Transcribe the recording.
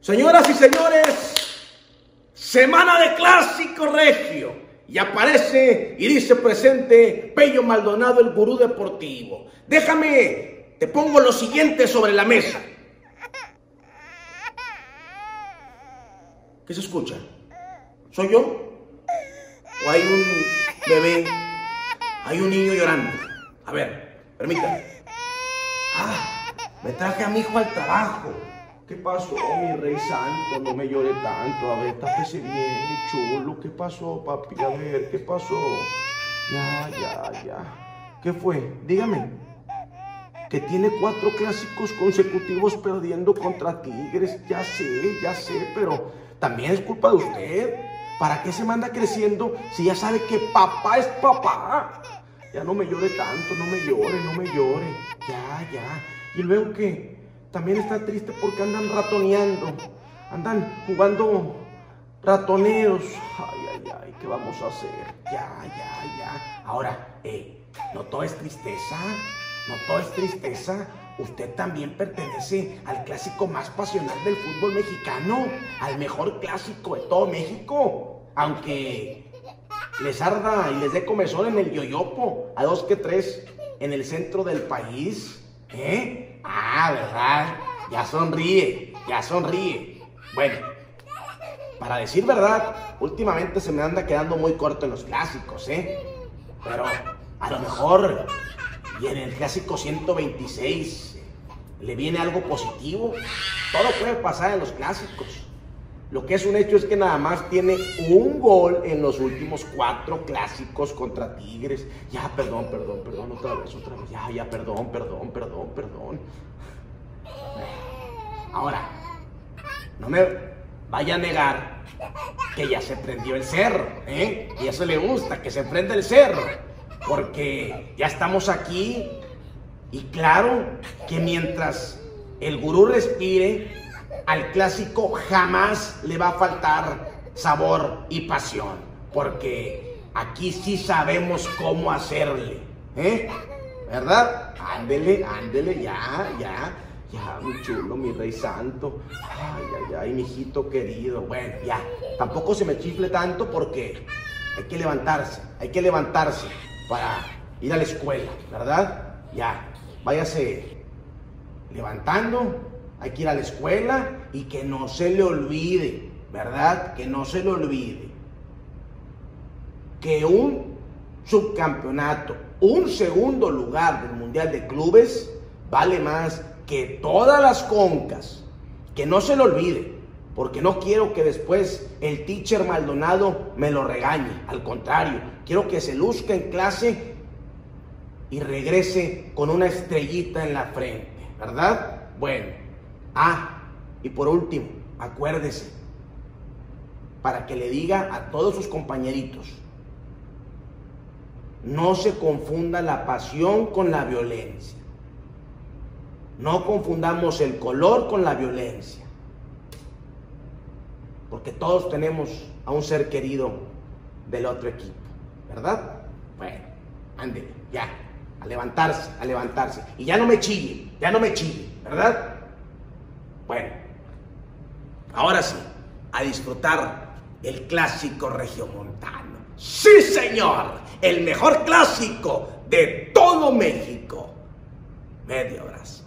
Señoras y señores, semana de clásico regio. Y aparece y dice presente Pello Maldonado, el gurú deportivo. Déjame, te pongo lo siguiente sobre la mesa. ¿Qué se escucha? ¿Soy yo? ¿O hay un bebé? ¿Hay un niño llorando? A ver, permítame. Ah, me traje a mi hijo al trabajo. ¿Qué pasó, mi rey santo? No me llore tanto. A ver, tápese bien, chulo. ¿Qué pasó, papi? A ver, ¿qué pasó? Ya, ya, ya. ¿Qué fue? Dígame. Que tiene cuatro clásicos consecutivos perdiendo contra Tigres. Ya sé, ya sé, pero también es culpa de usted. ¿Para qué se manda creciendo si ya sabe que papá es papá? Ya no me llore tanto, no me llore, no me llore. Ya, ya. Y luego que también está triste porque andan ratoneando, andan jugando ratoneos. Ay, ay, ay, ¿qué vamos a hacer? Ya, ya, ya. Ahora, eh, no todo es tristeza, no todo es tristeza. Usted también pertenece al clásico más pasional del fútbol mexicano, al mejor clásico de todo México. Aunque les arda y les dé comezón en el yoyopo, a dos que tres en el centro del país. ¿Eh? Ah, ¿verdad? Ya sonríe, ya sonríe. Bueno, para decir verdad, últimamente se me anda quedando muy corto en los clásicos, ¿eh? Pero a lo mejor, y en el clásico 126, le viene algo positivo. Todo puede pasar en los clásicos. Lo que es un hecho es que nada más tiene un gol en los últimos cuatro clásicos contra Tigres. Ya, perdón, perdón, perdón, otra vez, otra vez. Ya, ya, perdón, perdón, perdón, perdón. Ahora, no me vaya a negar que ya se prendió el cerro, ¿eh? Y eso le gusta, que se prenda el cerro. Porque ya estamos aquí y claro que mientras el gurú respire, al clásico jamás le va a faltar sabor y pasión, porque aquí sí sabemos cómo hacerle, ¿eh? ¿Verdad? Ándele, ándele, ya, ya, ya, mi chulo, mi rey santo. Ay, ay, ay, mi hijito querido. Bueno, ya, tampoco se me chifle tanto porque hay que levantarse, hay que levantarse para ir a la escuela, ¿verdad? Ya, váyase levantando, hay que ir a la escuela y que no se le olvide, ¿verdad? Que no se le olvide que un subcampeonato, un segundo lugar del Mundial de Clubes vale más que todas las concas. Que no se le olvide, porque no quiero que después el teacher Maldonado me lo regañe. Al contrario, quiero que se luzca en clase y regrese con una estrellita en la frente, ¿verdad? Bueno, ah, y por último, acuérdese, para que le diga a todos sus compañeritos, no se confunda la pasión con la violencia. No confundamos el color con la violencia. Porque todos tenemos a un ser querido del otro equipo, ¿verdad? Bueno, ándele, ya, a levantarse, a levantarse. Y ya no me chille, ya no me chille, ¿verdad? Bueno, ahora sí, a disfrutar el clásico regiomontano. Sí, señor, el mejor clásico de todo México. Medio abrazo.